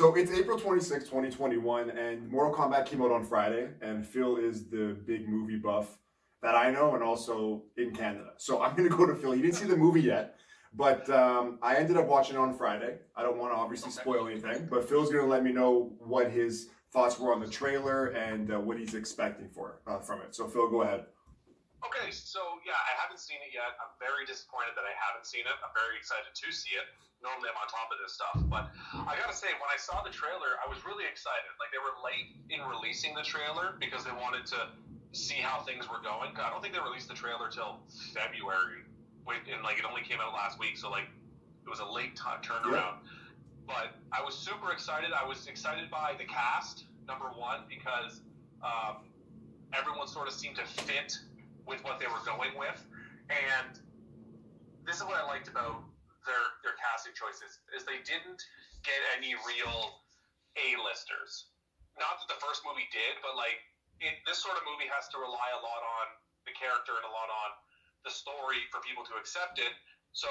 So it's April 26, 2021, and Mortal Kombat came out on Friday, and Phil is the big movie buff that I know and also in Canada. So I'm going to go to Phil. He didn't see the movie yet, but um, I ended up watching it on Friday. I don't want to obviously spoil anything, but Phil's going to let me know what his thoughts were on the trailer and uh, what he's expecting for uh, from it. So Phil, go ahead. Okay, so yeah, I haven't seen it yet. I'm very disappointed that I haven't seen it. I'm very excited to see it. Normally I'm on top of this stuff, but I gotta say, when I saw the trailer, I was really excited. Like they were late in releasing the trailer because they wanted to see how things were going. I don't think they released the trailer till February, and like it only came out last week, so like it was a late t- turnaround. Yeah. But I was super excited. I was excited by the cast, number one, because um, everyone sort of seemed to fit with what they were going with. And this is what I liked about their their casting choices is they didn't get any real A-listers. Not that the first movie did, but like it, this sort of movie has to rely a lot on the character and a lot on the story for people to accept it. So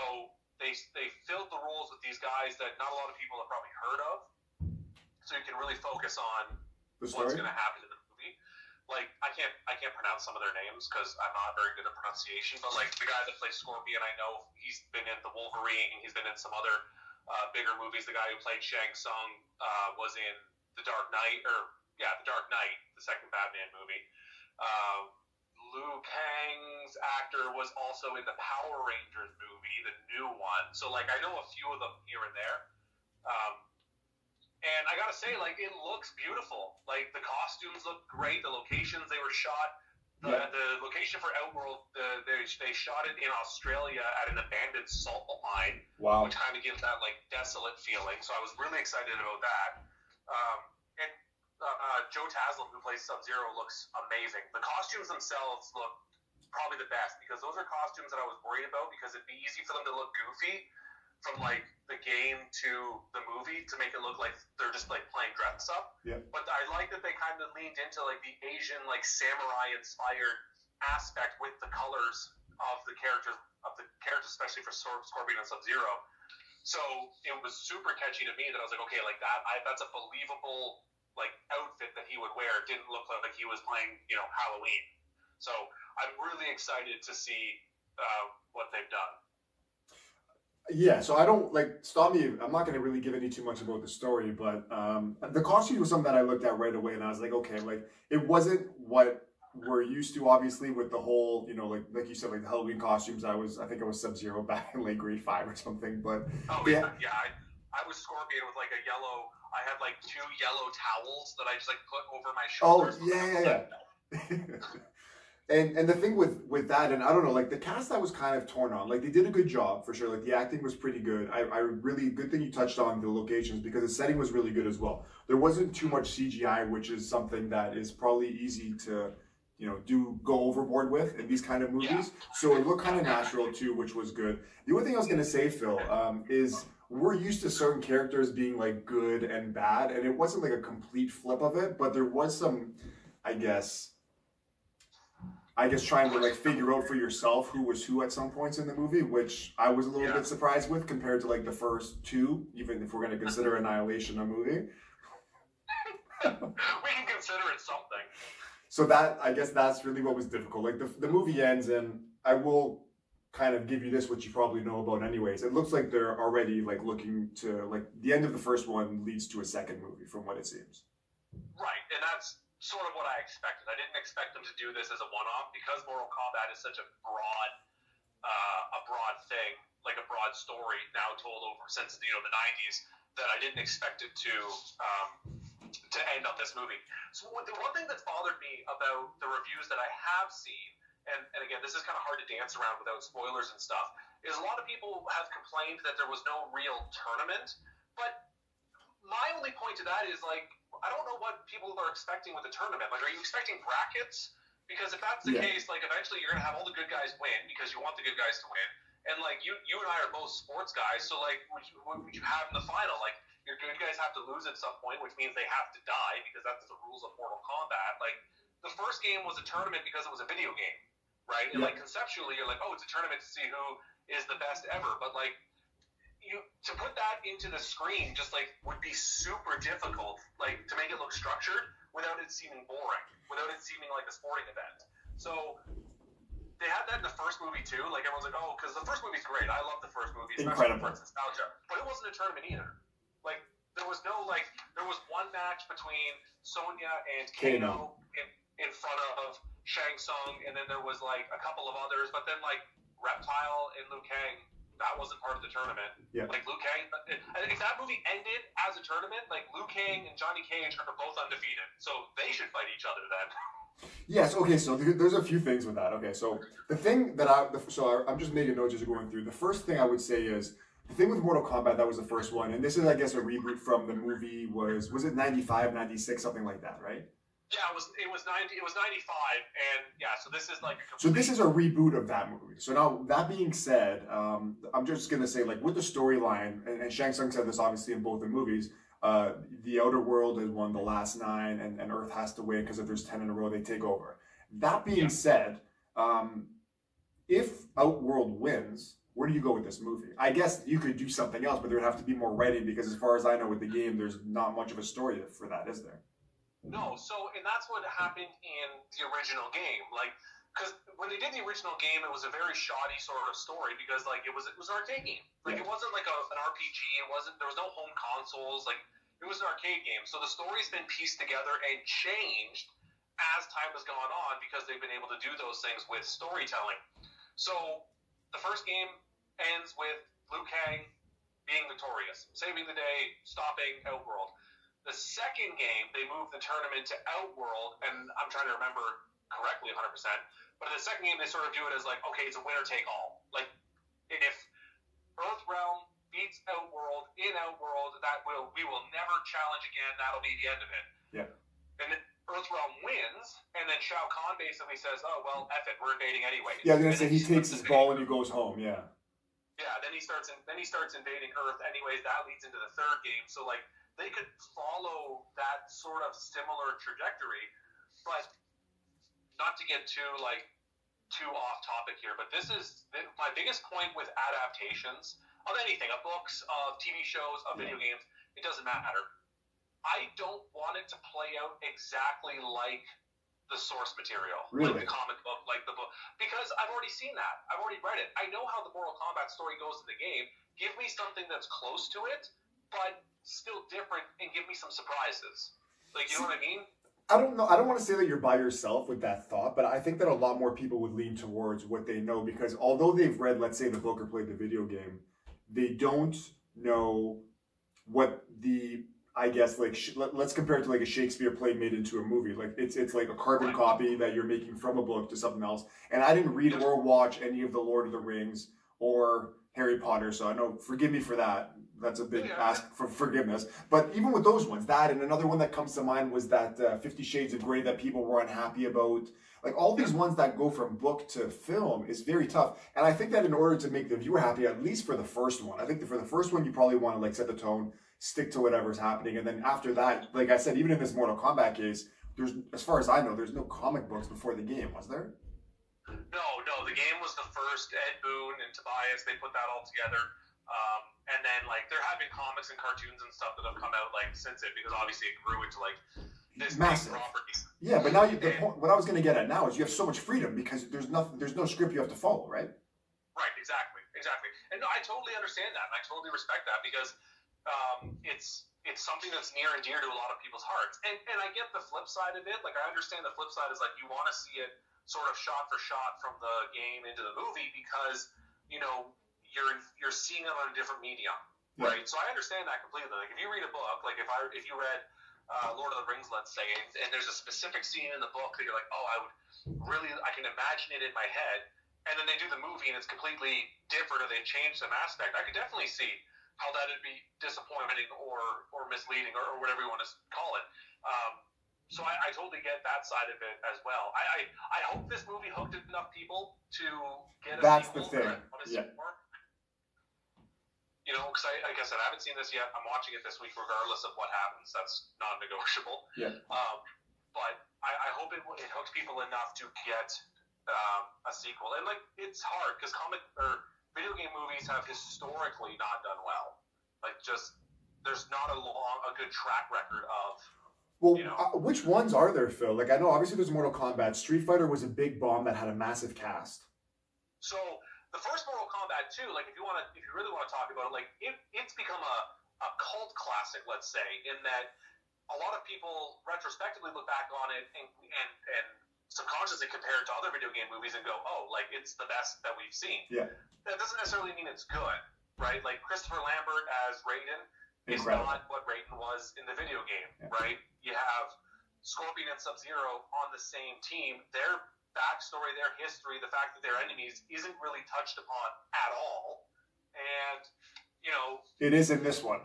they they filled the roles with these guys that not a lot of people have probably heard of. So you can really focus on what's going to happen in the like I can't I can't pronounce some of their names because I'm not very good at pronunciation. But like the guy that plays Scorpion, I know he's been in the Wolverine. He's been in some other uh, bigger movies. The guy who played Shang Tsung uh, was in The Dark Knight, or yeah, The Dark Knight, the second Batman movie. Uh, Liu Kang's actor was also in the Power Rangers movie, the new one. So like I know a few of them here and there. Um, and I gotta say, like, it looks beautiful. Like the costumes look great. The locations they were shot. The, yeah. the location for Outworld, the, they, they shot it in Australia at an abandoned salt mine, wow. which kind of gives that like desolate feeling. So I was really excited about that. Um, and uh, uh, Joe Taslim, who plays Sub Zero, looks amazing. The costumes themselves look probably the best because those are costumes that I was worried about because it'd be easy for them to look goofy from like the game to the movie to make it look like they're just like playing dress up. Yeah. But I like that they kind of leaned into like the Asian like samurai inspired aspect with the colors of the characters of the characters, especially for Scorpion and Sub Zero. So it was super catchy to me that I was like, okay, like that, I, that's a believable like outfit that he would wear. It didn't look like he was playing, you know, Halloween. So I'm really excited to see uh, what they've done. Yeah, so I don't like stop me. I'm not going to really give any too much about the story, but um, the costume was something that I looked at right away, and I was like, okay, like it wasn't what we're used to, obviously, with the whole, you know, like like you said, like the Halloween costumes. I was, I think I was Sub Zero back in like grade five or something, but oh yeah, yeah, I, I was Scorpion with like a yellow. I had like two yellow towels that I just like put over my oh, shoulders. Oh yeah, yeah, yeah. And and the thing with with that, and I don't know, like the cast that was kind of torn on. Like they did a good job for sure. Like the acting was pretty good. I, I really good thing you touched on the locations because the setting was really good as well. There wasn't too much CGI, which is something that is probably easy to you know do go overboard with in these kind of movies. Yeah. So it looked kind of natural too, which was good. The only thing I was gonna say, Phil, um, is we're used to certain characters being like good and bad, and it wasn't like a complete flip of it, but there was some, I guess I guess trying to like figure out for yourself who was who at some points in the movie, which I was a little yeah. bit surprised with compared to like the first two, even if we're going to consider Annihilation a movie. we can consider it something. So that I guess that's really what was difficult. Like the the movie ends, and I will kind of give you this, which you probably know about anyways. It looks like they're already like looking to like the end of the first one leads to a second movie, from what it seems. Right, and that's sort of what I expected. I didn't expect them to do this as a one-off because Mortal Kombat is such a broad, uh, a broad thing, like a broad story now told over since you know the '90s. That I didn't expect it to um, to end on this movie. So the one thing that's bothered me about the reviews that I have seen, and, and again, this is kind of hard to dance around without spoilers and stuff, is a lot of people have complained that there was no real tournament. But my only point to that is like I don't know what people are expecting with the tournament. Like, are you expecting brackets? Because if that's the yeah. case, like eventually you're gonna have all the good guys win because you want the good guys to win. And like you, you and I are both sports guys, so like, what, you, what would you have in the final? Like, your good guys have to lose at some point, which means they have to die because that's the rules of Mortal Kombat. Like, the first game was a tournament because it was a video game, right? And like conceptually, you're like, oh, it's a tournament to see who is the best ever. But like, you to put that into the screen just like would be super difficult, like to make it look structured without it seeming boring, without it seeming like a sporting event. So they had that in the first movie too. Like everyone's like, oh, because the first movie's great. I love the first movie, especially Incredible. for its nostalgia. But it wasn't a tournament either. Like there was no like there was one match between Sonya and Kano in, in front of Shang Tsung, and then there was like a couple of others. But then like Reptile and Liu Kang, that wasn't part of the tournament. Yeah. Like Liu Kang, uh, if that movie ended as a tournament, like Liu Kang and Johnny Cage are both undefeated, so they should fight each other then. Yes. Okay. So there- there's a few things with that. Okay. So the thing that I the, so I, I'm just making notes as you're going through. The first thing I would say is the thing with Mortal Kombat. That was the first one, and this is I guess a reboot from the movie. Was was it 95, 96, something like that, right? Yeah, it was it was ninety it was ninety five, and yeah, so this is like a So this is a reboot of that movie. So now that being said, um, I'm just gonna say like with the storyline, and, and Shang Tsung said this obviously in both the movies. Uh, the outer world has won the last nine, and, and Earth has to win because if there's ten in a row, they take over. That being Yeah. said, um, if Outworld wins, where do you go with this movie? I guess you could do something else, but there would have to be more writing because, as far as I know, with the game, there's not much of a story for that, is there? No, so and that's what happened in the original game. Like, because when they did the original game, it was a very shoddy sort of story because like it was it was an arcade game. Like Yeah. it wasn't like a, an RPG. It wasn't there was no home consoles. Like it was an arcade game. So the story's been pieced together and changed as time has gone on because they've been able to do those things with storytelling. So the first game ends with Liu Kang being victorious, saving the day, stopping Outworld. The second game, they moved the tournament to Outworld, and I'm trying to remember correctly 100%. But in the second game, they sort of do it as like, okay, it's a winner take all. Like, if Earth Realm beats Outworld in Outworld, that will we will never challenge again. That'll be the end of it. Yeah. And then Earth Realm wins, and then Shao Kahn basically says, "Oh well, F it, we're invading anyway." Yeah, I was gonna say he takes his ball and he goes home. Yeah. Yeah, then he starts in, then he starts invading Earth. Anyways, that leads into the third game. So like they could follow that sort of similar trajectory, but not to get too like too off topic here. But this is my biggest point with adaptations of anything, of books, of TV shows, of video games. It doesn't matter. I don't want it to play out exactly like the source material, Really? like the comic book, like the book, because I've already seen that. I've already read it. I know how the Mortal Kombat story goes in the game. Give me something that's close to it, but still different, and give me some surprises. Like you know what I mean? I don't know. I don't want to say that you're by yourself with that thought, but I think that a lot more people would lean towards what they know because although they've read, let's say, the book or played the video game, they don't know what the I guess like sh- let, us compare it to like a Shakespeare play made into a movie. Like it's it's like a carbon copy that you're making from a book to something else. And I didn't read or watch any of the Lord of the Rings or Harry Potter, so I know. Forgive me for that. That's a big Yeah. ask for forgiveness. But even with those ones, that and another one that comes to mind was that uh, Fifty Shades of Grey that people were unhappy about. Like all these ones that go from book to film is very tough. And I think that in order to make the viewer happy, at least for the first one, I think that for the first one you probably want to like set the tone, stick to whatever's happening, and then after that, like I said, even in this Mortal Kombat case, there's as far as I know, there's no comic books before the game, was there? No, no. The game was the first. Ed Boon and Tobias, they put that all together. Um, and then like there have been comics and cartoons and stuff that have come out like since it because obviously it grew into like this Massive. property. Yeah, but now you, the point, what I was going to get at now is you have so much freedom because there's nothing, there's no script you have to follow, right? Right, exactly, exactly. And no, I totally understand that, and I totally respect that because um, it's it's something that's near and dear to a lot of people's hearts. And and I get the flip side of it. Like I understand the flip side is like you want to see it sort of shot for shot from the game into the movie because you know you're you're seeing it on a different medium, Yeah. right? So I understand that completely. Like if you read a book, like if I if you read uh, Lord of the Rings, let's say, and, and there's a specific scene in the book that you're like, oh, I would really, I can imagine it in my head, and then they do the movie and it's completely different or they change some aspect. I could definitely see how that'd be disappointing or or misleading or, or whatever you want to call it. Um, so I, I totally get that side of it as well. I, I I hope this movie hooked enough people to get a That's the thing. that I wanna see Yeah. You know, because I, like I said, I haven't seen this yet. I'm watching it this week, regardless of what happens. That's non-negotiable. Yeah. Um, but I, I hope it, it hooks people enough to get um, a sequel. And like, it's hard because comic or video game movies have historically not done well. Like just there's not a long a good track record of Well, You know. uh, which ones are there, Phil? Like I know obviously there's Mortal Kombat. Street Fighter was a big bomb that had a massive cast. So the first Mortal Kombat 2, like if you want to, if you really want to talk about it, like it, it's become a, a cult classic, let's say, in that a lot of people retrospectively look back on it and and, and subconsciously compare it to other video game movies and go, oh, like it's the best that we've seen. Yeah. That doesn't necessarily mean it's good, right? Like Christopher Lambert as Raiden is Incredible. not what Raiden was in the video game, Yeah. right? You have Scorpion and Sub Zero on the same team. Their backstory, their history, the fact that they're enemies isn't really touched upon at all. And you know, It is in this one.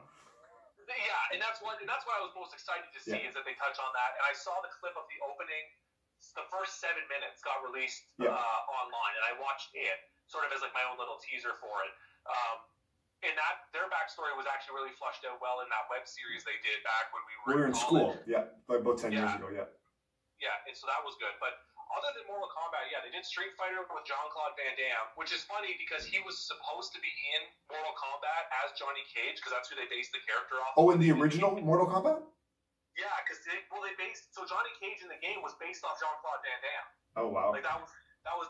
yeah, and that's what and that's what I was most excited to see Yeah. is that they touch on that. And I saw the clip of the opening. The first seven minutes got released Yeah. uh, online, and I watched it sort of as like my own little teaser for it. Um, and that their backstory was actually really flushed out well in that web series they did back when we were, We were in college. school. Yeah, like about ten years ago. Yeah. Yeah, and so that was good. But other than Mortal Kombat, yeah, they did Street Fighter with John Claude Van Damme, which is funny because he was supposed to be in Mortal Kombat as Johnny Cage because that's who they based the character off. Oh, in the original Mortal Kombat. Yeah, because they well they based so Johnny Cage in the game was based off Jean Claude Van Damme. Oh wow. Like that was that was the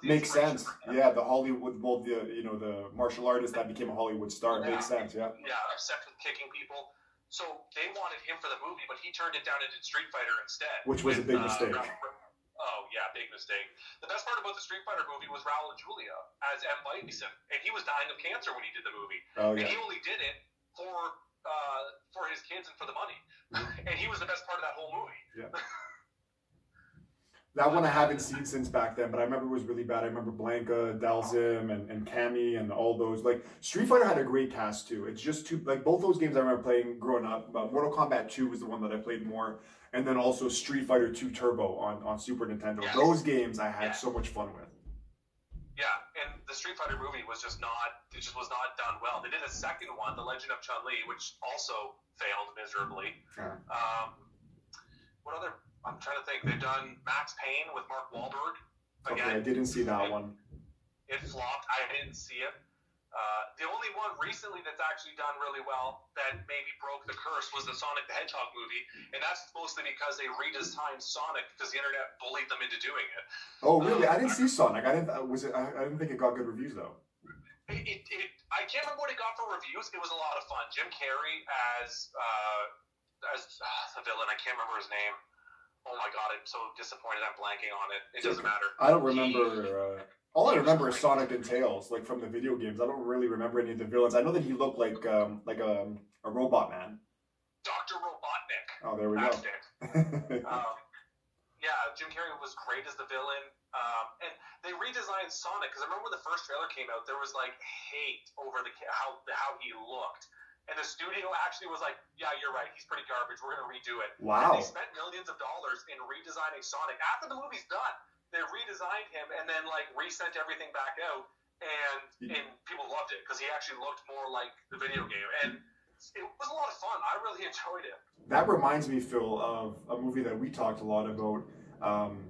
Makes sense. Yeah, the Hollywood, well, the you know the martial artist that became a Hollywood star. Yeah. Makes sense. Yeah. Yeah, obsessed with kicking people. So they wanted him for the movie, but he turned it down and did Street Fighter instead. Which was a big uh, mistake. Ra- Oh yeah, big mistake. The best part about the Street Fighter movie was Raul Julia as M. Bison, and he was dying of cancer when he did the movie. Oh yeah. And he only did it for uh, for his kids and for the money. Mm-hmm. and he was the best part of that whole movie. That one I haven't seen since back then, but I remember it was really bad. I remember Blanka, Dhalsim, and, and Cammy, and all those. Like Street Fighter had a great cast too. It's just too like both those games I remember playing growing up. But Mortal Kombat 2 was the one that I played more, and then also Street Fighter 2 Turbo on, on Super Nintendo. Yes. Those games I had Yeah. so much fun with. Yeah, and the Street Fighter movie was just not it just was not done well. They did a second one, The Legend of Chun Li, which also failed miserably. Yeah. Um, what other? I'm trying to think. They've done Max Payne with Mark Wahlberg. Okay, I didn't see that one. it flopped. I didn't see it. Uh, the only one recently that's actually done really well that maybe broke the curse was the Sonic the Hedgehog movie, and that's mostly because they redesigned Sonic because the internet bullied them into doing it. Oh really? I didn't see Sonic. I didn't. uh, Was it? I, I didn't think it got good reviews though. It, it, it, I can't remember what it got for reviews. It was a lot of fun. Jim Carrey as uh, as uh, the villain. I can't remember his name. Oh my god, I'm so disappointed. I'm blanking on it. It doesn't matter. I don't remember. Uh, all I remember is Sonic and Tails, like from the video games. I don't really remember any of the villains. I know that he looked like um, like a, a robot man. Doctor Robotnik. Oh, there we go. Um, yeah, Jim Carrey was great as the villain. Um, and they redesigned Sonic because I remember when the first trailer came out, there was like hate over the how how he looked, and the studio actually was like, "Yeah, you're right. He's pretty garbage. We're gonna redo it." And wow. they spent millions of dollars in redesigning Sonic. After the movie's done, they redesigned him and then like resent everything back out, and and people loved it because he actually looked more like the video game, and it was a lot of fun. I really enjoyed it. That reminds me, Phil, of a movie that we talked a lot about, um,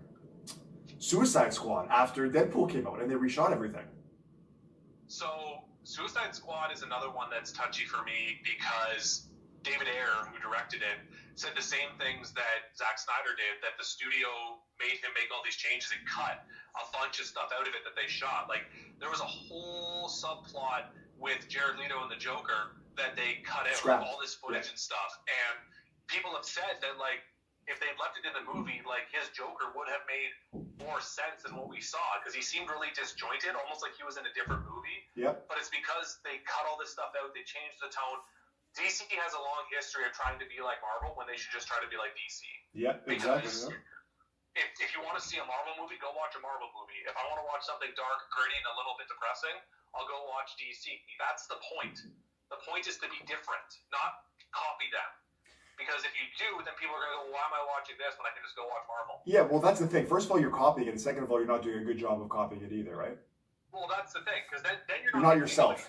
Suicide Squad. After Deadpool came out, and they reshot everything. So Suicide Squad is another one that's touchy for me because David Ayer, who directed it, said the same things that Zack Snyder did. That the studio made him make all these changes and cut a bunch of stuff out of it that they shot. Like there was a whole subplot with Jared Leto and the Joker that they cut out all this footage and stuff. And people have said that like if they'd left it in the movie, like his Joker would have made more sense than what we saw because he seemed really disjointed, almost like he was in a different movie. Yep. But it's because they cut all this stuff out, they changed the tone. DC has a long history of trying to be like Marvel when they should just try to be like DC. Yep. Because Exactly. if, if you want to see a Marvel movie, go watch a Marvel movie. If I want to watch something dark, gritty, and a little bit depressing, I'll go watch DC. That's the point. The point is to be different, not copy them. Because if you do, then people are going to go, why am I watching this when I can just go watch Marvel? Yeah. Well, that's the thing. First of all, you're copying it. and Second of all, you're not doing a good job of copying it either, right? Well, that's the thing, because then, then you're, You're not yourself.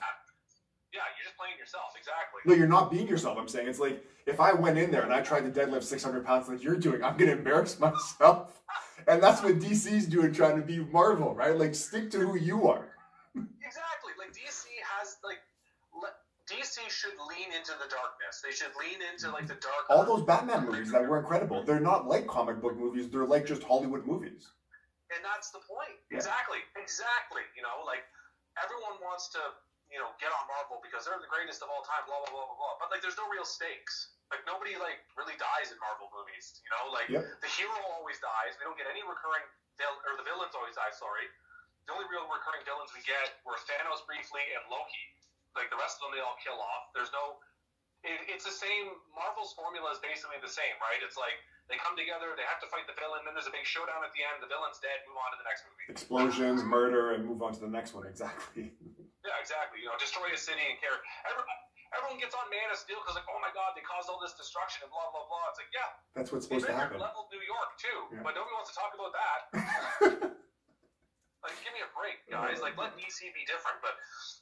yeah, you're just playing yourself, exactly. No, you're not being yourself. I'm saying it's like if I went in there and I tried to deadlift 600 pounds like you're doing, I'm gonna embarrass myself. And that's what DC's doing, trying to be Marvel, right? Like stick to who you are. Exactly. Like DC DC should lean into the darkness. They should lean into like the dark. All those Batman movies that were incredible. They're not like comic book movies. They're like just Hollywood movies. And that's the point. Yeah. Exactly. Exactly. You know, like everyone wants to, you know, get on Marvel because they're the greatest of all time. Blah blah blah blah blah. But like, there's no real stakes. Like nobody like really dies in Marvel movies. You know, like Yep. the hero always dies. We don't get any recurring vil- or the villains always die. Sorry. The only real recurring villains we get were Thanos briefly and Loki. Like the rest of them, they all kill off. There's no. It, it's the same. Marvel's formula is basically the same, right? It's like they come together, they have to fight the villain, then there's a big showdown at the end. The villain's dead. Move on to the next movie. Explosions, murder, and move on to the next one. Exactly. Yeah, exactly. You know, destroy a city and care. Every, everyone gets on Man of Steel because like, oh my god, they caused all this destruction and blah blah blah. It's like, yeah, That's what's supposed to happen. leveled New York too, Yeah. but nobody wants to talk about that. Like, give me a break, guys. Like, let DC be different. But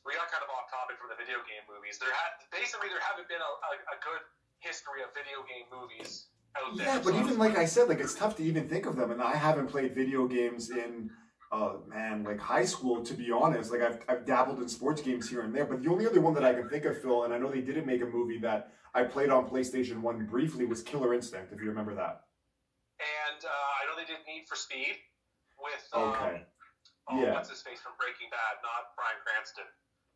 we got kind of off topic from the video game movies. There had basically there haven't been a, a, a good history of video game movies out there. Yeah, but So even like I said, like it's tough to even think of them, and I haven't played video games in, uh, man, like high school. To be honest, like I've I've dabbled in sports games here and there, but the only other one that I can think of, Phil, and I know they didn't make a movie that I played on PlayStation One briefly, was Killer Instinct. If you remember that. and uh, I know they did Need for Speed with um, Okay. Oh, Yeah. what's his face from Breaking Bad, not Bryan Cranston,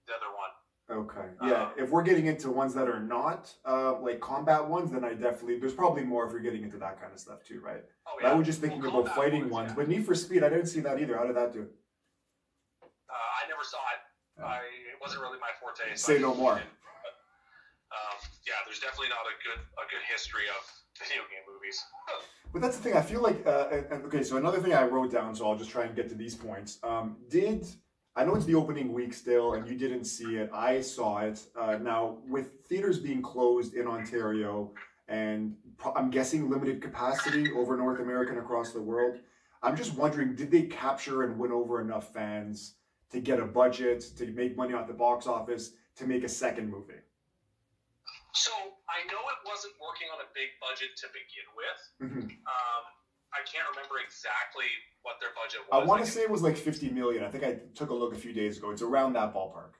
the other one. Okay. Yeah. Um, if we're getting into ones that are not uh, like combat ones, then I definitely there's probably more if you're getting into that kind of stuff too, right? Oh yeah. I was just thinking Well, about fighting ones, yeah. but Need for Speed, I didn't see that either. How did that do? Uh, I never saw it. I, it wasn't really my forte. so Say no more. But, um, yeah, there's definitely not a good a good history of video game movies. But that's the thing. I feel like, uh, and, okay. So another thing I wrote down. So I'll just try and get to these points. Um, did I know it's the opening week still, and you didn't see it. I saw it. Uh, now with theaters being closed in Ontario, and pro- I'm guessing limited capacity over North America and across the world. I'm just wondering, did they capture and win over enough fans to get a budget to make money off the box office to make a second movie? So I know it wasn't working on a big budget to begin with. Mhm. Um, I can't remember exactly what their budget was. I want to say it was like 50 million. I think I took a look a few days ago. It's around that ballpark.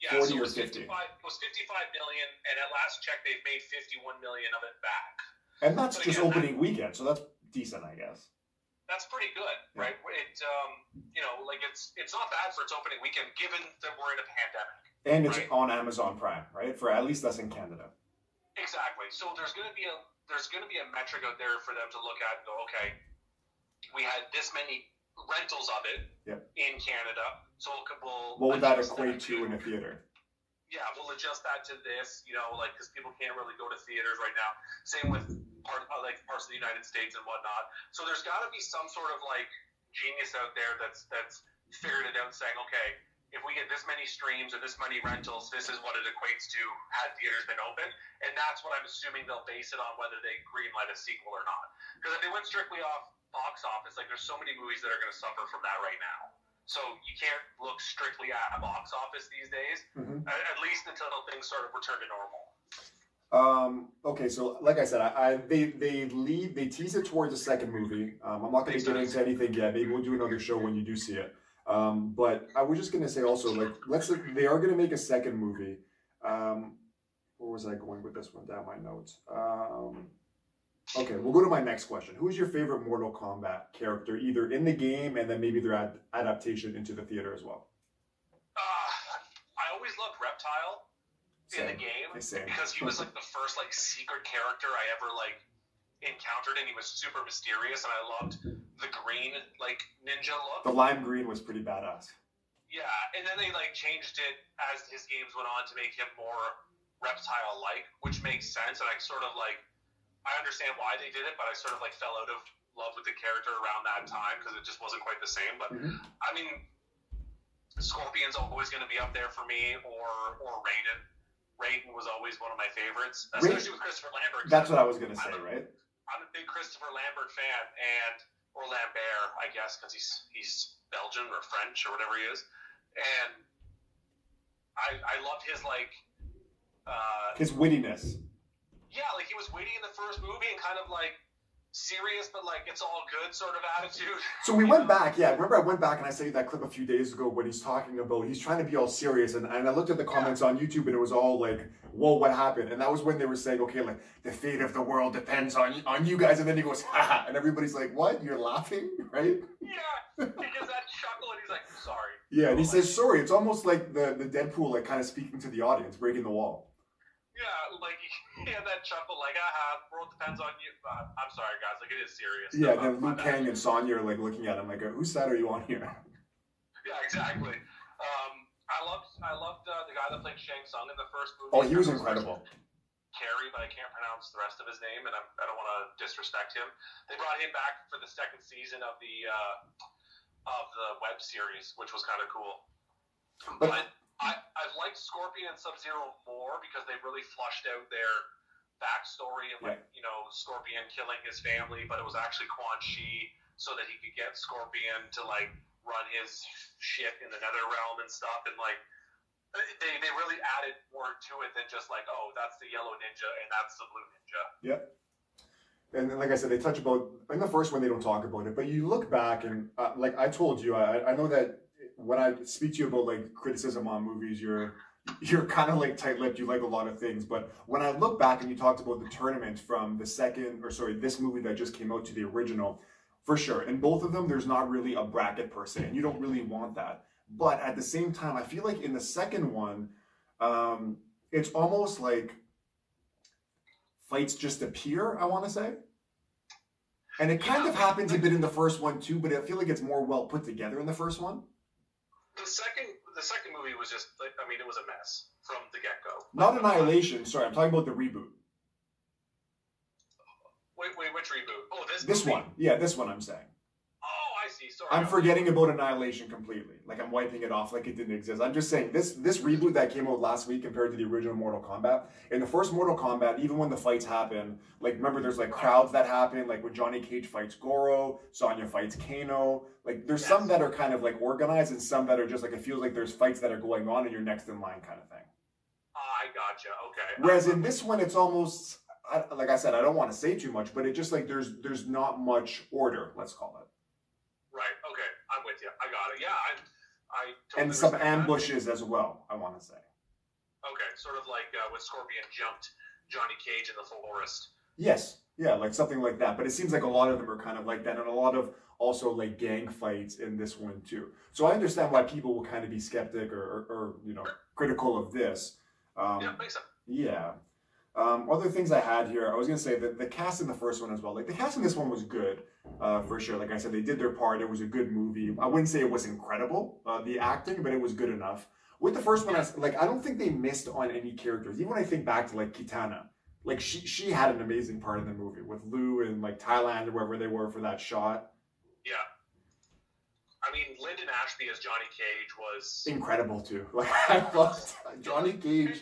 yeah, 40 so or 50. 55, it was 55 million, and at last check, they've made 51 million of it back. And that's But just again, opening weekend, so that's decent, I guess. That's pretty good, Yeah. right? It, um, you know, like it's it's not bad for its opening weekend, given that we're in a pandemic. And it's Right. on Amazon Prime, right? For at least that's in Canada. Exactly. So there's going to be a there's going to be a metric out there for them to look at and go, okay, we had this many rentals of it Yep. in Canada, so we'll, What would that equate to in a theater? yeah, we'll adjust that to this, you know, like because people can't really go to theaters right now. Same with part uh, like parts of the United States and whatnot. So there's got to be some sort of like genius out there that's that's figured it out, saying, okay, if we get this many streams or this many rentals, this is what it equates to had theaters been open, and that's what I'm assuming they'll base it on whether they greenlight a sequel or not. Because if they went strictly off box office, like there's so many movies that are going to suffer from that right now. So you can't look strictly at a box office these days Mhm. at, at least until things sort of return to normal. Um, okay, so like I said, I, I they they lead they tease it towards a second movie. Um, I'm not going to get into anything yet. Maybe we'll do another show when you do see it. Um, but I was just going to say also like let's they are going to make a second movie. Um, where was I going with this one? Down my notes. Um, okay, we'll go to my next question. Who is your favorite Mortal Kombat character, either in the game and then maybe their ad- adaptation into the theater as well? Uh, I always loved Reptile in the game Same. because he was like the first like secret character I ever like encountered, and he was super mysterious, and I loved the green like ninja look. The lime green was pretty badass. Yeah, and then they like changed it as his games went on to make him more reptile like, which makes sense. And I sort of like, I understand why they did it, but I sort of like fell out of love with the character around that time because it just wasn't quite the same. But Mhm. I mean, Scorpion's always going to be up there for me, or or Raiden. Raiden was always one of my favorites, Raiden- especially with Christopher Lambert. That's what I was gonna say, right? I'm a big Christopher Lambert fan, and or Lambert, I guess, because he's he's Belgian or French or whatever he is, and I I loved his like, uh, His wittiness. yeah, like he was witty in the first movie and kind of like serious, but like it's all good sort of attitude. So we went back, yeah. Remember, I went back and I saved that clip a few days ago when he's talking about he's trying to be all serious, and, and I looked at the comments on YouTube and it was all like, "Whoa, what happened?" And that was when they were saying, "Okay, like the fate of the world depends on on you guys," and then he goes, "Ha!" and everybody's like, "What? You're laughing, right?" Yeah, because that chuckle, and he's like, "Sorry." Yeah, and he says, "Sorry." It's almost like the the Deadpool, like kind of speaking to the audience, breaking the wall. Yeah, like he had that chuckle, like, "Aha, world depends on you." Uh, I'm sorry, guys. Like it is serious. Yeah, then Liu I'm- Kang and Sonya are like looking at him like, "Whose side are you on here?" Yeah, exactly. Um, I loved I loved uh, the guy that played Shang Tsung in the first movie. Oh, he was incredible. Cary, but I can't pronounce the rest of his name, and I'm, I don't want to disrespect him. They brought him back for the second season of the uh, of the web series, which was kind of cool. But- But I I liked Scorpion and Sub Zero more because they really flushed out their backstory and like you know Scorpion killing his family, but it was actually Quan Chi so that he could get Scorpion to like run his shit in the Nether Realm and stuff, and like they they really added more to it than just like oh that's the yellow ninja and that's the blue ninja. Yeah. And then, like I said, they touch about in the first one they don't talk about it, but you look back and uh, like I told you, I, I know that when I speak to you about like criticism on movies, you're you're kind of like tight-lipped. You like a lot of things, but when I look back and you talked about the tournament from the second or sorry, this movie that just came out to the original, for sure. In both of them, there's not really a bracket per se, and you don't really want that. But at the same time, I feel like in the second one, um, it's almost like fights just appear, I want to say. And it kind of happens a bit in the first one too, but I feel like it's more well put together in the first one. The second the second movie was just like I mean it was a mess from the get go. Not Annihilation, sorry, I'm talking about the reboot. Wait wait which reboot? Oh this This movie? one. Yeah, this one I'm saying. Oh I see. Sorry. I'm forgetting about Annihilation completely. Like I'm wiping it off like it didn't exist. I'm just saying this this reboot that came out last week compared to the original Mortal Kombat. In the first Mortal Kombat, even when the fights happen, like remember there's like crowds that happen, like when Johnny Cage fights Goro, Sonya fights Kano. Like there's some that are kind of like organized and some that are just like it feels like there's fights that are going on and you're next in line kind of thing. Ah, I gotcha. Okay. Whereas in this one, it's almost I, like I said, I don't want to say too much, but it just like there's there's not much order. Let's call it. Right. Okay. I'm with you. I got it. Yeah. I. I totally and some respect that. ambushes as well. I want to say. Okay. Sort of like uh, when Scorpion jumped Johnny Cage in the forest. Yes, yeah, like something like that. But it seems like a lot of them are kind of like that, and a lot of also like gang fights in this one too. So I understand why people will kind of be skeptic or, or, or you know critical of this. Um, yeah. Makes sense. Yeah. Um, other things I had here, I was gonna say that the cast in the first one as well. Like the cast in this one was good, uh, for sure. Like I said, they did their part. It was a good movie. I wouldn't say it was incredible, uh, the acting, but it was good enough. With the first one, I like I don't think they missed on any characters. Even when I think back to like Kitana, like she she had an amazing part in the movie with Lou and like Thailand or wherever they were for that shot. Yeah. I mean, Linden Ashby as Johnny Cage was, Incredible too. Like I loved Johnny Cage.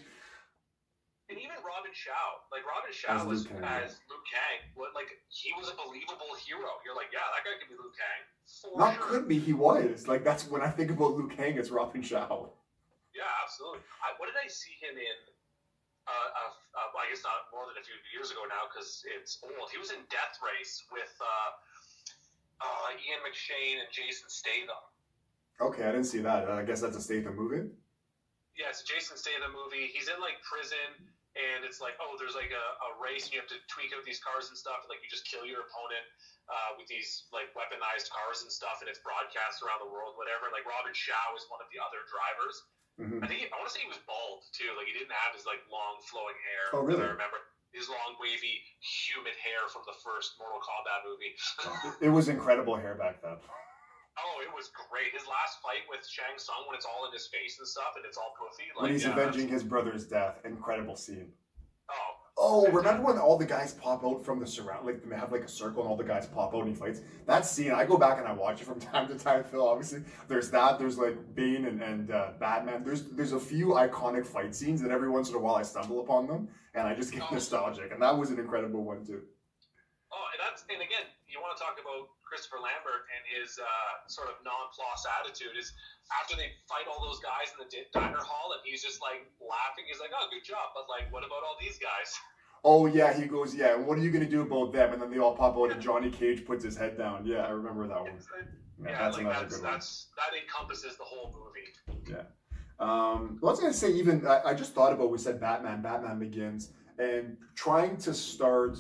And even Robin Shou. Like Robin Shou As Liu was Kang. as Liu Kang. What like he was a believable hero. You're like, yeah, that guy could be Liu Kang for Not sure. could be, he was. Like that's when I think about Liu Kang, it's Robin Shou. Yeah, absolutely. I, what did I see him in? Uh, uh, uh, well, I guess not more than a few years ago now because it's old. He was in Death Race with uh, uh, Ian McShane and Jason Statham. Okay, I didn't see that. I guess that's a Statham movie. Yeah, it's a Jason Statham movie. He's in like prison, and it's like, oh, there's like a, a race, and you have to tweak out these cars and stuff. And, like you just kill your opponent uh, with these like weaponized cars and stuff, and it's broadcast around the world, whatever. Like Robin Shou is one of the other drivers. hmm I think he, I want to say he was bald too. Like he didn't have his like long flowing hair. Oh, really? I remember his long wavy humid hair from the first Mortal Kombat movie. It was incredible hair back then. oh, it was great. His last fight with Shang Tsung when it's all in his face and stuff and it's all poofy. Like When he's yeah, avenging his brother's death, incredible scene. Oh, Oh, remember when all the guys pop out from the surround, like they have like a circle and all the guys pop out and he fights? That scene, I go back and I watch it from time to time, Phil. Obviously, there's that. There's like Bane and, and uh, Batman. There's there's a few iconic fight scenes, that every once in a while I stumble upon them, and I just get Oh. nostalgic. And that was an incredible one too. oh, and that's and again, you want to talk about Christopher Lambert and his uh, sort of non-plus attitude is after they fight all those guys in the diner hall and he's just like laughing. He's like, "Oh, good job," but like, what about all these guys? Oh yeah, he goes, yeah. What are you gonna do about them? And then they all pop out, and Johnny Cage puts his head down. Yeah, I remember that one. Yeah, yeah that's like that's, that's that encompasses the whole movie. Yeah. Um, well, I was gonna say even I, I just thought about we said Batman, Batman Begins, and trying to start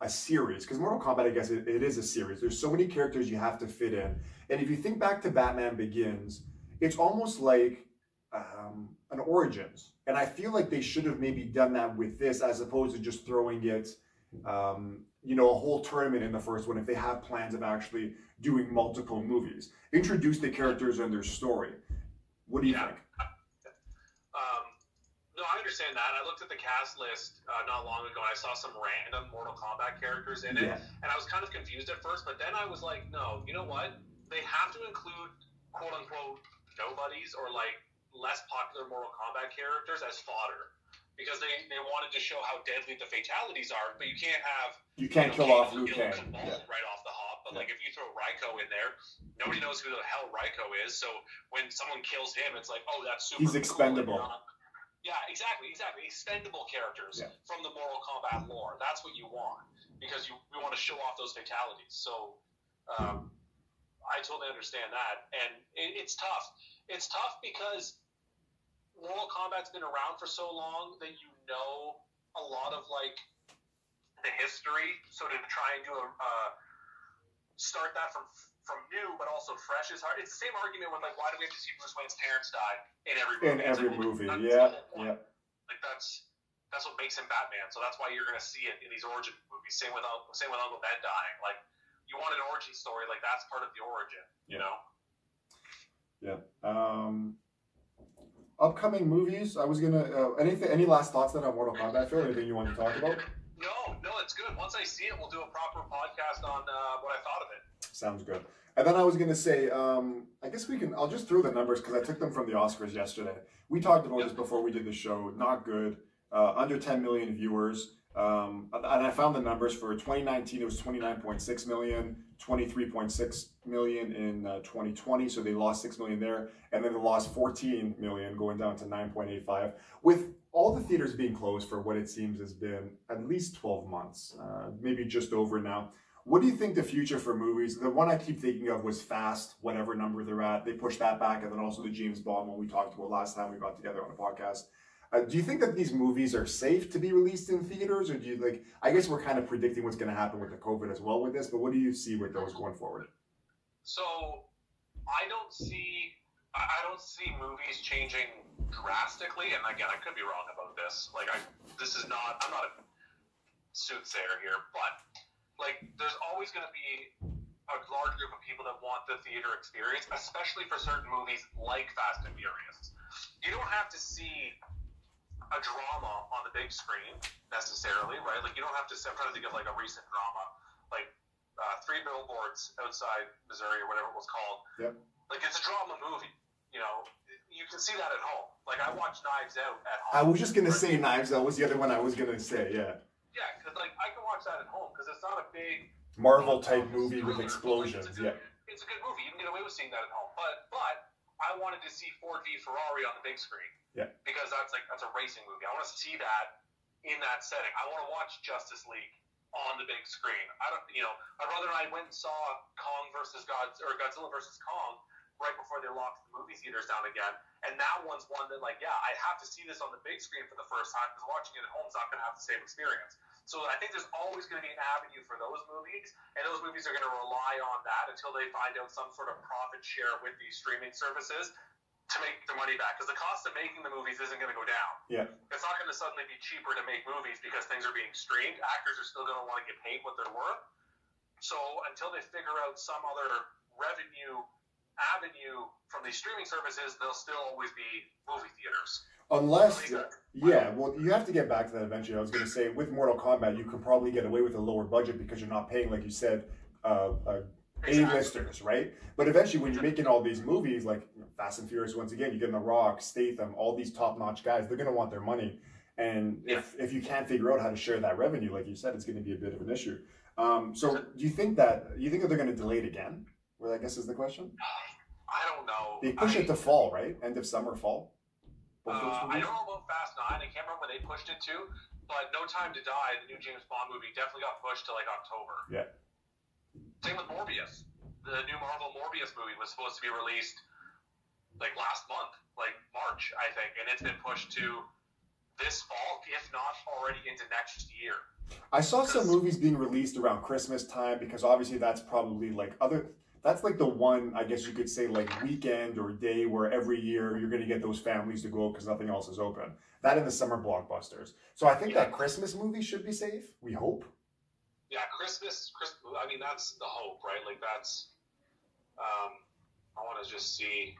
a series because Mortal Kombat, I guess it, it is a series. There's so many characters you have to fit in, and if you think back to Batman Begins, it's almost like um, an origins, and I feel like they should have maybe done that with this as opposed to just throwing it, um, you know, a whole tournament in the first one. If they have plans of actually doing multiple movies, introduce the characters and their story. What do you yeah. think? No, I understand that. I looked at the cast list uh, not long ago, I saw some random Mortal Kombat characters in it, yeah. and I was kind of confused at first. But then I was like, no, you know what? They have to include quote unquote nobodies or like less popular Mortal Kombat characters as fodder because they, they wanted to show how deadly the fatalities are. But you can't have you can't you know, kill off Liu Kang yeah. right off the hop. But yeah. like if you throw Reiko in there, nobody knows who the hell Reiko is. So when someone kills him, it's like, oh, that's super. He's expendable. Cool yeah, exactly, exactly. Expendable characters yeah. from the Mortal Kombat lore. That's what you want because you we want to show off those fatalities. So um, I totally understand that, and it, it's tough. It's tough because Mortal Kombat's been around for so long that you know a lot of like the history. So to try and do a uh, start that from from new but also fresh is hard. It's the same argument with like why do we have to see Bruce Wayne's parents die in every movie? In every like, movie, yeah, yeah. Like that's that's what makes him Batman. So that's why you're gonna see it in these origin movies. Same with same with Uncle Ben dying. Like you want an origin story, like that's part of the origin. You know. Yeah. Um, upcoming movies. I was gonna uh, anything. Any last thoughts that on Mortal Kombat? Phil? Anything you want to talk about? No, no, it's good. Once I see it, we'll do a proper podcast on uh, what I thought of it. Sounds good. And then I was going to say, um, I guess we can, I'll just throw the numbers because I took them from the Oscars yesterday. We talked about yep. this before we did the show. Not good. Uh, under 10 million viewers. Um, and I found the numbers for 2019, it was 29.6 million, 23.6 million in uh, 2020. So they lost 6 million there. And then they lost 14 million, going down to 9.85. With all the theaters being closed for what it seems has been at least 12 months, uh, maybe just over now. What do you think the future for movies? The one I keep thinking of was Fast, whatever number they're at. They pushed that back, and then also the James Bond one we talked about last time we got together on a podcast. Uh, do you think that these movies are safe to be released in theaters, or do you like? I guess we're kind of predicting what's going to happen with the COVID as well with this, but what do you see with those going forward? So, I don't see, I don't see movies changing drastically. And again, I could be wrong about this. Like, I, this is not, I'm not a soothsayer here, but like there's always going to be a large group of people that want the theater experience, especially for certain movies like Fast and Furious. You don't have to see a drama on the big screen necessarily, right? Like you don't have to. I'm trying to think of like a recent drama, like uh, Three Billboards Outside Missouri or whatever it was called. Yep. Like it's a drama movie. You know, you can see that at home. Like I watched Knives Out at home. I was just gonna say Knives Out was the other one I was gonna say. Yeah. Yeah, because like I can watch that at home because it's not a big Marvel type movie with explosions. It's good, yeah, it's a good movie. You can get away with seeing that at home, but but I wanted to see Ford v Ferrari on the big screen. Yeah, because that's like that's a racing movie. I want to see that in that setting. I want to watch Justice League on the big screen. I don't, you know, my brother and I went and saw Kong versus God or Godzilla versus Kong right before they locked the movie theaters down again. And that one's one that, like, yeah, I have to see this on the big screen for the first time because watching it at home is not going to have the same experience. So I think there's always going to be an avenue for those movies, and those movies are going to rely on that until they find out some sort of profit share with these streaming services to make the money back. Because the cost of making the movies isn't going to go down. Yeah. It's not going to suddenly be cheaper to make movies because things are being streamed. Actors are still going to want to get paid what they're worth. So until they figure out some other revenue avenue from these streaming services, there'll still always be movie theaters. Unless, yeah, well, you have to get back to that eventually. I was going to say, with Mortal Kombat, you can probably get away with a lower budget because you're not paying, like you said, uh, uh, A-listers, right? But eventually, when you're making all these movies, like Fast and Furious, once again, you get in The Rock, Statham, all these top-notch guys, they're going to want their money. And if, if you can't figure out how to share that revenue, like you said, it's going to be a bit of an issue. Um, so do you think that, you think that they're going to delay it again? Well, I guess is the question. I don't know. They push I, it to fall, right? End of summer, fall. Uh, I don't know about Fast Nine. I can't remember when they pushed it to. but No Time to Die, the new James Bond movie, definitely got pushed to like October. Yeah. Same with Morbius. The new Marvel Morbius movie was supposed to be released like last month, like March, I think, and it's been pushed to this fall, if not already into next year. I saw some movies being released around Christmas time because obviously that's probably like other. That's like the one I guess you could say like weekend or day where every year you're going to get those families to go because nothing else is open. That in the summer blockbusters. So I think Yeah. that Christmas movie should be safe. We hope. Yeah, Christmas, Christmas. I mean, that's the hope, right? Like that's. Um, I want to just see.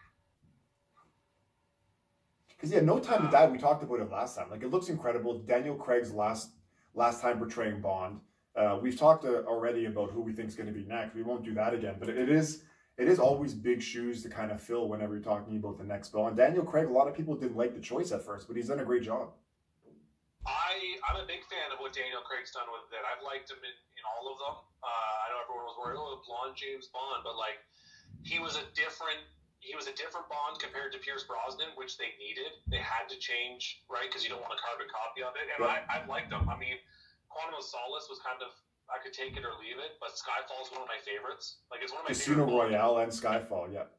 Because yeah, No Time to Die. We talked about it last time. Like it looks incredible. Daniel Craig's last last time portraying Bond. Uh, we've talked uh, already about who we think is going to be next. We won't do that again. But it is it is always big shoes to kind of fill whenever you're talking about the next Bond. Daniel Craig. A lot of people didn't like the choice at first, but he's done a great job. I I'm a big fan of what Daniel Craig's done with it. I've liked him in, in all of them. Uh, I know everyone was worried, oh, the blonde James Bond, but like he was a different he was a different Bond compared to Pierce Brosnan, which they needed. They had to change, right? Because you don't want a carbon copy of it. And Yeah. I, I've liked them. I mean, Quantum of Solace was kind of I could take it or leave it, but Skyfall is one of my favorites. Like it's one of my Casino favorite Royale and Skyfall. Yeah.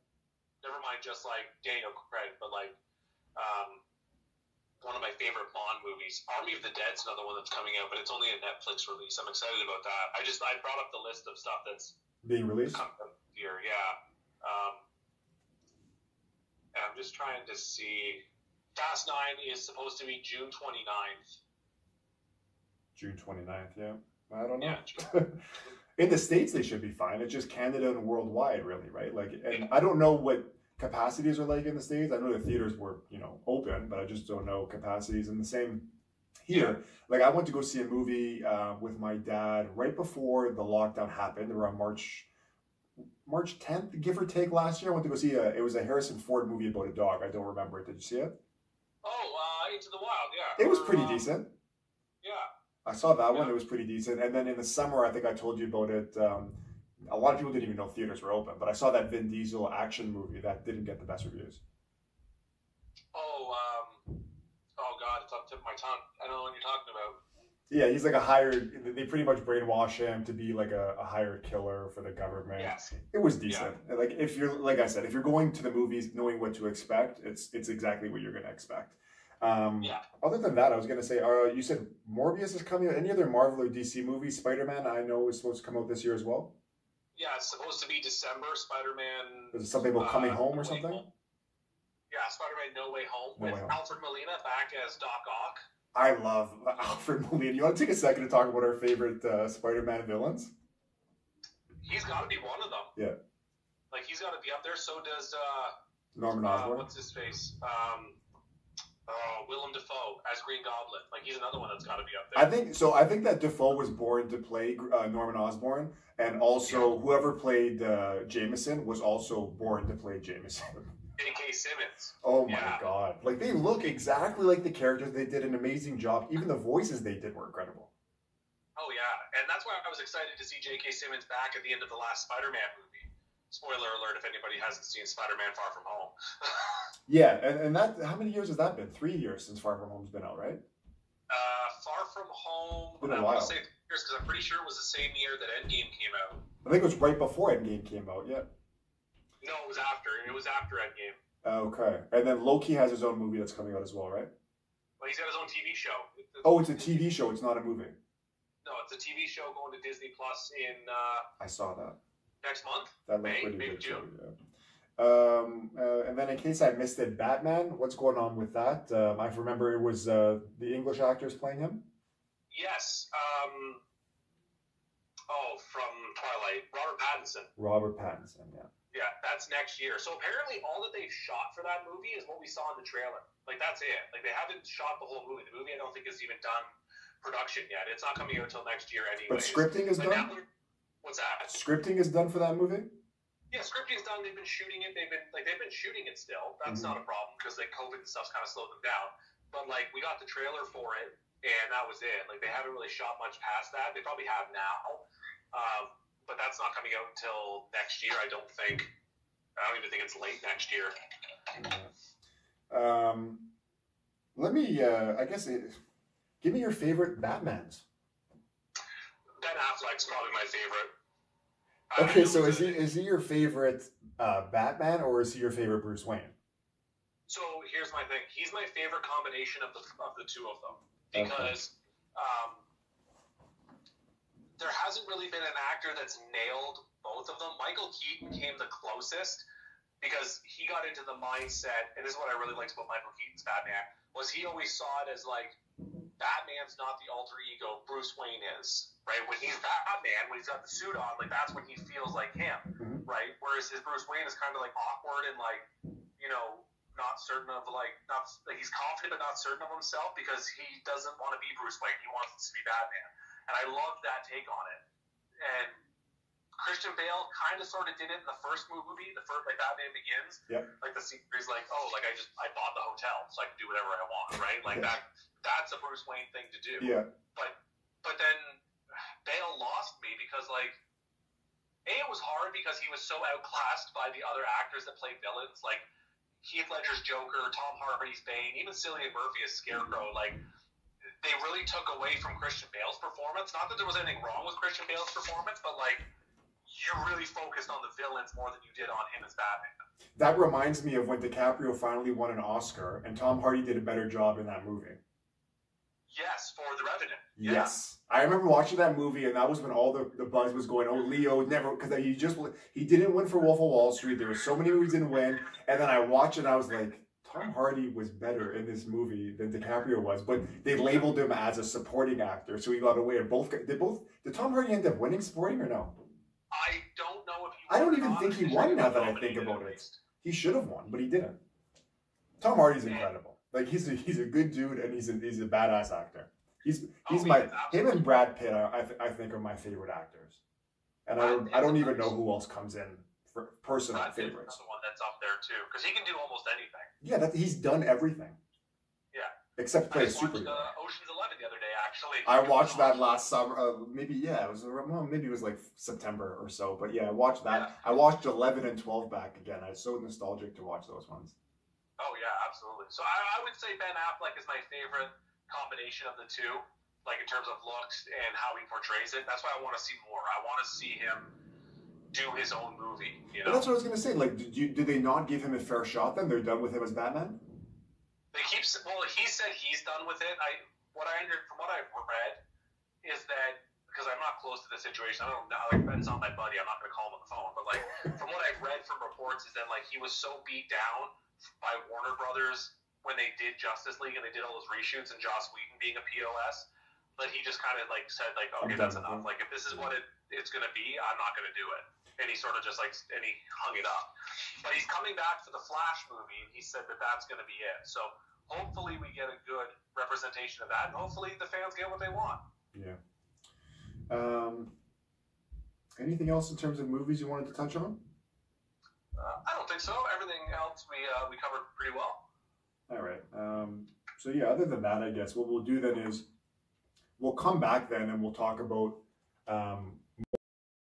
never mind just like Daniel Craig, but like um, one of my favorite Bond movies. Army of the Dead's another one that's coming out, but it's only a Netflix release. I'm excited about that. I just I brought up the list of stuff that's Being released. here. Yeah. Um, and I'm just trying to see. Fast Nine is supposed to be June 29th. June 29th. Yeah. I don't know. Yeah. in the states they should be fine it's just canada and worldwide really right like and i don't know what capacities are like in the states i know the theaters were you know open but i just don't know capacities and the same here like i went to go see a movie uh, with my dad right before the lockdown happened around march march 10th give or take last year i went to go see a it was a harrison ford movie about a dog i don't remember it did you see it Oh, uh, Into the Wild. Yeah. it was pretty um, decent Yeah. I saw that one. It was pretty decent. And then in the summer, I think I told you about it. Um, a lot of people didn't even know theaters were open, but I saw that Vin Diesel action movie that didn't get the best reviews. Oh, um, oh God, it's tip of my tongue. I don't know what you're talking about. Yeah, he's like a hired. They pretty much brainwash him to be like a, a hired killer for the government. Yes. It was decent. Like if you're like I said, if you're going to the movies knowing what to expect, it's it's exactly what you're gonna expect. Um, Yeah. Other than that, I was gonna say, uh, you said Morbius is coming out. Any other Marvel or DC movies? Spider Man, I know is supposed to come out this year as well. Yeah, it's supposed to be December. Spider-Man. Is it something about coming uh, home or something? Home. Yeah, Spider-Man No Way Home No with Way Home. Alfred Molina back as Doc Ock. I love Alfred Molina. You want to take a second to talk about our favorite uh, Spider-Man villains? He's got to be one of them. Yeah. Like he's got to be up there. So does uh, Norman uh Osborn. what's his face? Um, oh, Willem Dafoe as Green Goblin. Like he's another one that's got to be up there. I think so. I think that Dafoe was born to play uh, Norman Osborn, and also whoever played uh, Jameson was also born to play Jameson. J.K. Simmons. oh my Yeah. god! Like they look exactly like the characters. They did an amazing job. Even the voices they did were incredible. Oh yeah, and that's why I was excited to see J.K. Simmons back at the end of the last Spider-Man movie. Spoiler alert if anybody hasn't seen Spider-Man Far From Home. Yeah, and, and that how many years has that been? Three years since Far From Home's been out, right? Uh, Far From Home. Been a I while. want to say years because I'm pretty sure it was the same year that Endgame came out. I think it was right before Endgame came out. Yeah. No, it was after. It was after Endgame. Okay, and then Loki has his own movie that's coming out as well, right? Well, he's got his own TV show. Oh, it's a TV show. It's not a movie. No, it's a TV show going to Disney Plus in uh, I saw that. Next month. That May? pretty Maybe good too. June? Yeah. Um, uh, and then in case I missed it, Batman. What's going on with that? Um, I remember it was uh, the English actors playing him. Yes. Um, oh, from Twilight, Robert Pattinson. Robert Pattinson. Yeah. Yeah, that's next year. So apparently, all that they've shot for that movie is what we saw in the trailer. Like that's it. Like they haven't shot the whole movie. The movie I don't think is even done production yet. It's not coming out until next year anyway. But scripting is Like, done. What's that? Scripting is done for that movie. Yeah, scripting's done. They've been shooting it. They've been like they've been shooting it still. That's Mhm. not a problem because like COVID and stuff's kind of slowed them down. But like we got the trailer for it, and that was it. Like they haven't really shot much past that. They probably have now, um, but that's not coming out until next year. I don't think. I don't even think it's late next year. Um, let me. Uh, I guess it, Give me your favorite Batmans. Ben Affleck's probably my favorite. Okay, so is he is he your favorite uh, Batman or is he your favorite Bruce Wayne? So here's my thing. He's my favorite combination of the of the two of them because okay. um, there hasn't really been an actor that's nailed both of them. Michael Keaton came the closest because he got into the mindset, and this is what I really liked about Michael Keaton's Batman was he always saw it as like Batman's not the alter ego Bruce Wayne is, right? When he's Batman, when he's got the suit on, like that's when he feels like him, mm-hmm. right? Whereas his Bruce Wayne is kind of like awkward and like, you know, not certain of like not like he's confident but not certain of himself because he doesn't want to be Bruce Wayne. He wants to be Batman, and I love that take on it. And Christian Bale kind of sort of did it in the first movie, the first like Batman Begins. Yep. Like the he's like, oh, like I just I bought the hotel so I can do whatever I want, right? Like that that's a Bruce Wayne thing to do. Yeah. But but then Bale lost me because like a it was hard because he was so outclassed by the other actors that played villains like Heath Ledger's Joker, Tom Hardy's Bane, even Cillian Murphy as Scarecrow. Like they really took away from Christian Bale's performance. Not that there was anything wrong with Christian Bale's performance, but like you really focused on the villains more than you did on him as Batman. That reminds me of when DiCaprio finally won an Oscar, and Tom Hardy did a better job in that movie. Yes, for The Revenant. Yeah. Yes. I remember watching that movie, and that was when all the, the buzz was going. Oh, Leo never because he just he didn't win for Wolf of Wall Street. There were so many movies didn't win, and then I watched it. and I was like, Tom Hardy was better in this movie than DiCaprio was, but they labeled him as a supporting actor, so he got away. And both did both did Tom Hardy end up winning supporting or no? I don't know if he. I don't even think he won. Now that I think about it, he should have won, but he didn't. Tom Hardy's incredible. Like he's a, he's a good dude, and he's a he's a badass actor. He's he's oh, my him and Brad Pitt. I th- I think are my favorite actors, and I don't I don't even know who else comes in for personal Brad favorites. the one that's up there too, because he can do almost anything. Yeah, that he's done everything. Yeah. Except play a superhero. Uh, Ocean's Eleven the other day, actually. I watched that last summer. Uh, maybe yeah, it was well, maybe it was like September or so. But yeah, I watched that. Yeah. I watched Eleven and Twelve back again. I was so nostalgic to watch those ones. Oh yeah, absolutely. So I, I would say Ben Affleck is my favorite combination of the two, like in terms of looks and how he portrays it. That's why I want to see more. I want to see him do his own movie. You know? But that's what I was gonna say. Like, did you did they not give him a fair shot? Then they're done with him as Batman. They keep well. He said he's done with it. I what I from what I've read is that because I'm not close to the situation. I don't know. Like Ben's not my buddy. I'm not gonna call him on the phone. But like from what I've read from reports is that like he was so beat down by Warner Brothers when they did Justice League and they did all those reshoots and Joss Whedon being a POS, But he just kind of like said like, okay, that's enough. Like if this is what it, it's gonna be, I'm not gonna do it. And he sort of just like and he hung it up. But he's coming back for the Flash movie, and he said that that's gonna be it. So hopefully we get a good representation of that, and hopefully the fans get what they want. Yeah. Um, anything else in terms of movies you wanted to touch on? Uh, I don't think so. Everything else we uh, we covered pretty well. All right. Um, so yeah, other than that, I guess what we'll do then is we'll come back then and we'll talk about um,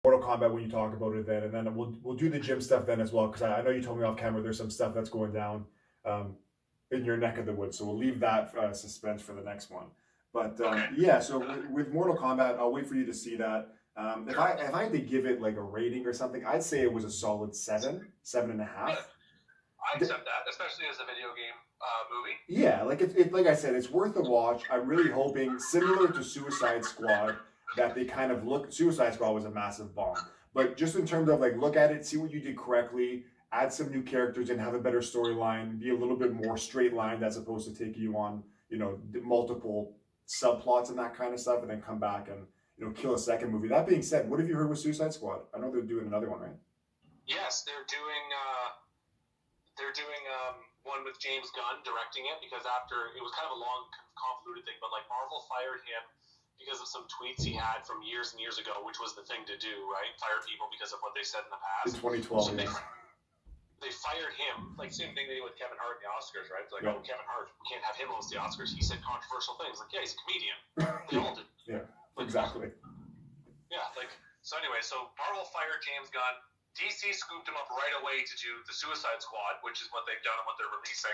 Mortal Kombat when you talk about it then, and then we'll we'll do the gym stuff then as well because I, I, know you told me off camera there's some stuff that's going down um, in your neck of the woods, so we'll leave that uh, suspense for the next one. But um, okay. yeah, so with, with Mortal Kombat, I'll wait for you to see that. Um, if I if I had to give it like a rating or something, I'd say it was a solid seven, seven and a half. I accept that, especially as a video game uh, movie. Yeah, like it, it, like I said, it's worth a watch. I'm really hoping, similar to Suicide Squad, that they kind of look. Suicide Squad was a massive bomb, but just in terms of like look at it, see what you did correctly, add some new characters, and have a better storyline. Be a little bit more straight lined as opposed to taking you on, you know, multiple subplots and that kind of stuff, and then come back and you know, kill a second movie. That being said, what have you heard with Suicide Squad? I know they're doing another one, right? Yes, they're doing. Uh, they're doing um, one with James Gunn directing it because after it was kind of a long, convoluted thing, but like Marvel fired him because of some tweets he had from years and years ago, which was the thing to do, right? Fire people because of what they said in the past. In 2012, so they, they fired him. Like same thing they did with Kevin Hart in the Oscars, right? It's like, yeah. oh, Kevin Hart, we can't have him host the Oscars. He said controversial things. Like, yeah, he's a comedian. They all did. Yeah. Exactly. Yeah, like so. Anyway, so Marvel fired James Gunn. DC scooped him up right away to do the Suicide Squad, which is what they've done and what they're releasing.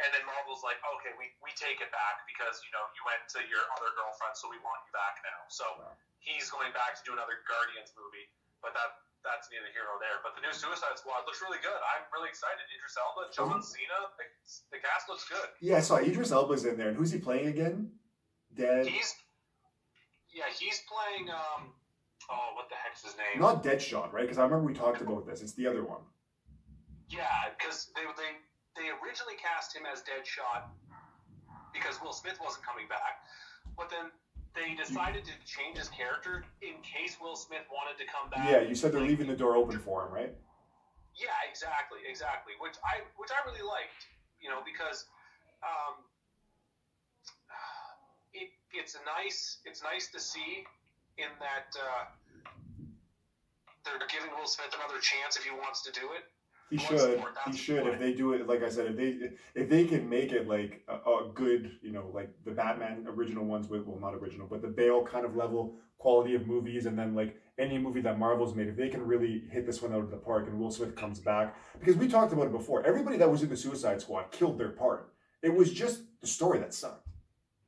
And then Marvel's like, okay, we, we take it back because you know you went to your other girlfriend, so we want you back now. So Wow. he's going back to do another Guardians movie, but that that's neither here nor there. But the new Suicide Squad looks really good. I'm really excited. Idris Elba, John um, Cena, the, the cast looks good. Yeah, I saw Idris Elba's in there, and who's he playing again? Dead. He's yeah, he's playing um oh what the heck's his name? Not Deadshot, right? Because I remember we talked about this. It's the other one. Yeah, because they, they they originally cast him as Deadshot because Will Smith wasn't coming back, but then they decided to change his character in case Will Smith wanted to come back. Yeah, you said they're Like, leaving the door open for him, right? Yeah, exactly, exactly. Which I which I really liked, you know, because um, it's a nice it's nice to see in that uh, they're giving Will Smith another chance if he wants to do it. He should. sport, He should. If they do it, like I said, if they if they can make it like a, a good, you know, like the Batman original ones with, well, not original, but the Bale kind of level quality of movies, and then like any movie that Marvel's made, if they can really hit this one out of the park, and Will Smith comes back, because we talked about it before. Everybody that was in the Suicide Squad killed their part. It was just the story that sucked.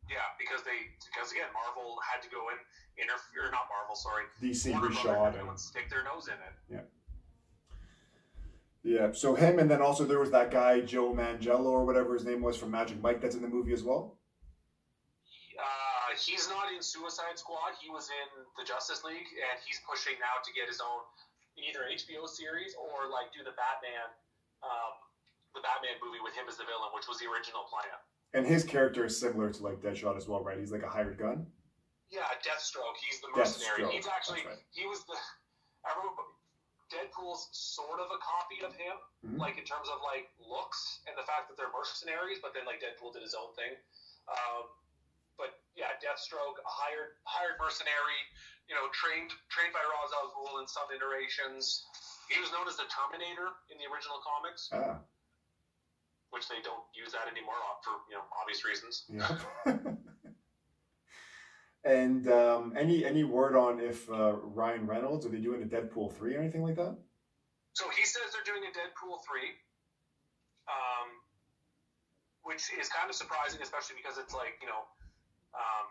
Yeah, because they because again Marvel had to go in interfere not Marvel, sorry. DC Warner reshot had to go and and stick their nose in it. Yeah. Yeah. So him, and then also there was that guy Joe Mangello or whatever his name was from Magic Mike that's in the movie as well. Uh, he's not in Suicide Squad. He was in the Justice League, and he's pushing now to get his own either HBO series or like do the Batman, um, the Batman movie with him as the villain, which was the original plan. And his character is similar to like Deadshot as well, right? He's like a hired gun. Yeah, Deathstroke. He's the mercenary. Deathstroke, He's actually right. he was the. Remember Deadpool's sort of a copy of him, Mhm. like in terms of like looks and the fact that they're mercenaries. But then like Deadpool did his own thing. Um, but yeah, Deathstroke, a hired hired mercenary. You know, trained trained by Ra's al Ghul in some iterations. He was known as the Terminator in the original comics, Ah, which they don't use that anymore uh, for you know obvious reasons. yeah. and um, any any word on if uh, Ryan Reynolds are they doing a Deadpool three or anything like that? So he says they're doing a Deadpool 3, um, which is kind of surprising, especially because it's like, you know, um,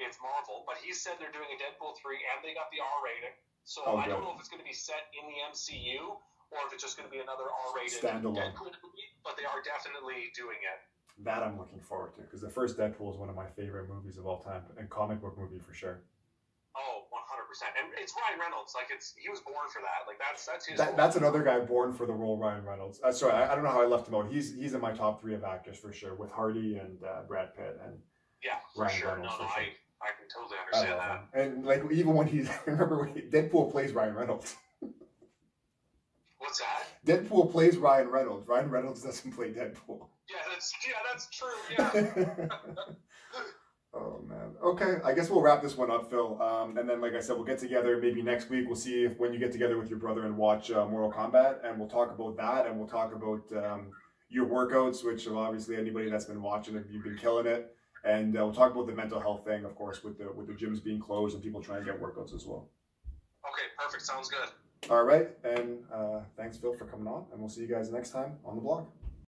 it's Marvel. But he said they're doing a Deadpool 3 and they got the R rating. So Oh, I don't know if it's going to be set in the MCU or if it's just going to be another R rated Standalone. Deadpool movie, but they are definitely doing it. That I'm looking forward to because the first Deadpool is one of my favorite movies of all time and comic book movie for sure. Oh, 100%. And it's Ryan Reynolds. Like, it's he was born for that. Like, that's that's his. That, that's another guy born for the role, Ryan Reynolds. Uh, sorry, I, I don't know how I left him out. He's he's in my top three of actors for sure, with Hardy and uh, Brad Pitt and yeah, for Ryan sure. Reynolds, no, no, for I, sure. I can totally understand that. him. And like even when he's remember when he, Deadpool plays Ryan Reynolds. What's that? Deadpool plays Ryan Reynolds. Ryan Reynolds doesn't play Deadpool. Yeah, that's yeah, that's true. Yeah. oh man. Okay, I guess we'll wrap this one up, Phil. Um, and then, like I said, we'll get together maybe next week. We'll see if when you get together with your brother and watch uh, Mortal Kombat, and we'll talk about that, and we'll talk about um, your workouts, which obviously anybody that's been watching, you've been killing it. And uh, we'll talk about the mental health thing, of course, with the with the gyms being closed and people trying to get workouts as well. okay, perfect. Sounds good. All right, and uh, thanks, Phil, for coming on, and we'll see you guys next time on the block.